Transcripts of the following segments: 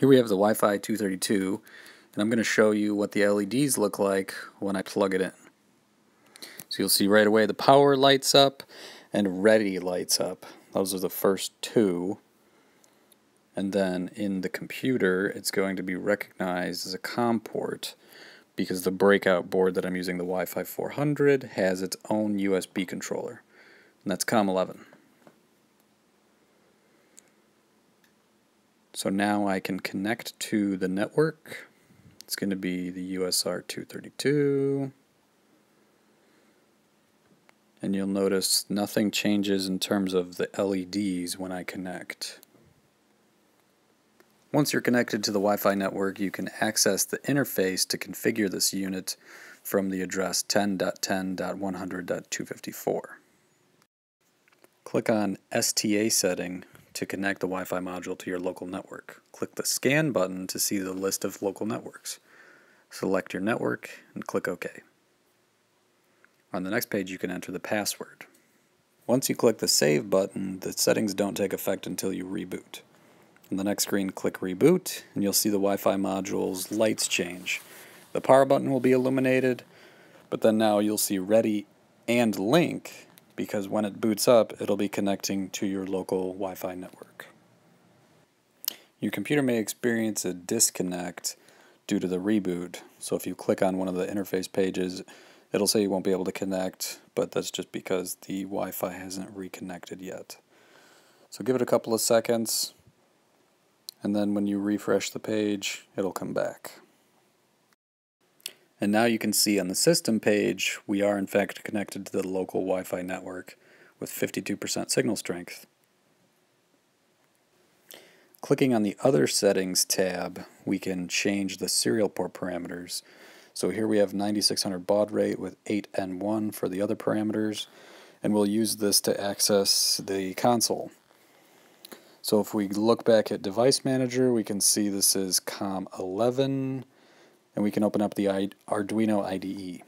Here we have the Wi-Fi 232 and I'm going to show you what the LEDs look like when I plug it in. So you'll see right away the power lights up and ready lights up. Those are the first two. And then in the computer it's going to be recognized as a COM port because the breakout board that I'm using, the Wi-Fi 400, has its own USB controller. And that's COM11. So now I can connect to the network. It's going to be the USR 232. And you'll notice nothing changes in terms of the LEDs when I connect. Once you're connected to the Wi-Fi network, you can access the interface to configure this unit from the address 10.10.100.254. Click on STA setting to connect the Wi-Fi module to your local network. Click the Scan button to see the list of local networks. Select your network and click OK. On the next page you can enter the password. Once you click the Save button, the settings don't take effect until you reboot. On the next screen, click Reboot, and you'll see the Wi-Fi module's lights change. The power button will be illuminated, but then now you'll see Ready and Link because when it boots up, it'll be connecting to your local Wi-Fi network. Your computer may experience a disconnect due to the reboot, so if you click on one of the interface pages, it'll say you won't be able to connect, but that's just because the Wi-Fi hasn't reconnected yet. So give it a couple of seconds, and then when you refresh the page, it'll come back. And now you can see on the system page, we are in fact connected to the local Wi-Fi network with 52% signal strength. Clicking on the Other Settings tab, we can change the serial port parameters. So here we have 9600 baud rate with 8N1 for the other parameters, and we'll use this to access the console. So if we look back at Device Manager, we can see this is COM11, and we can open up the Arduino IDE.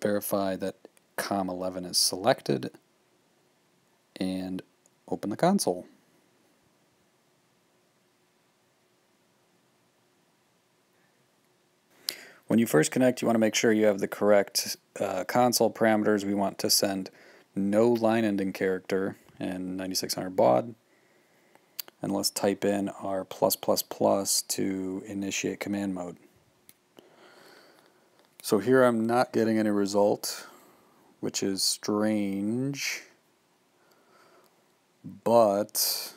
Verify that COM11 is selected and open the console. When you first connect, you want to make sure you have the correct uh, console parameters. We want to send no line ending character and 9600 baud and let's type in our plus plus plus to initiate command mode. So here I'm not getting any result, which is strange, but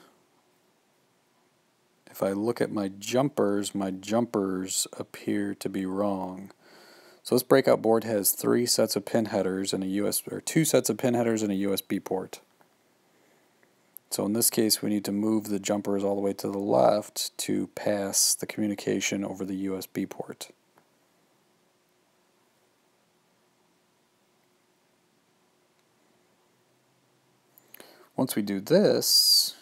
if I look at my jumpers, my jumpers appear to be wrong. So this breakout board has three sets of pin headers and a US or two sets of pin headers and a USB port. So in this case, we need to move the jumpers all the way to the left to pass the communication over the USB port. Once we do this,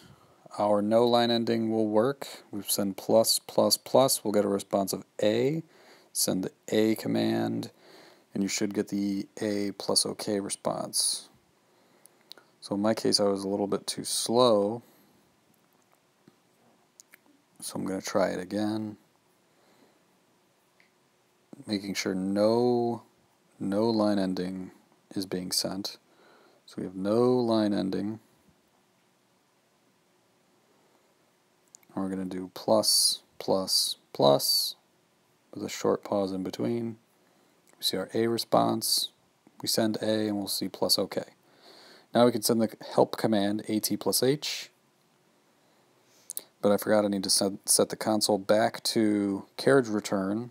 our no line ending will work. We send plus, plus, plus, we'll get a response of A. Send the A command, and you should get the A plus OK response. So in my case, I was a little bit too slow. So I'm going to try it again. Making sure no, no line ending is being sent. So we have no line ending. And we're going to do plus, plus, plus with a short pause in between. We see our A response. We send A and we'll see plus OK. Now we can send the help command at plus h, but I forgot I need to set, the console back to carriage return,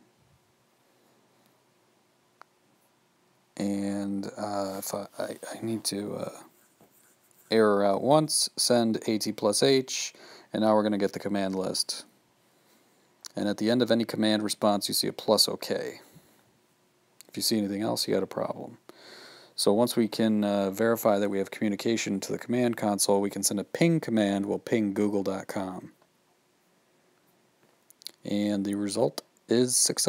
and uh, if I, I, I, need to uh, error out once, send at plus h, and now we're going to get the command list. And at the end of any command response, you see a plus OK. If you see anything else, you got a problem. So once we can uh, verify that we have communication to the command console, we can send a ping command, we'll ping google.com. And the result is successful.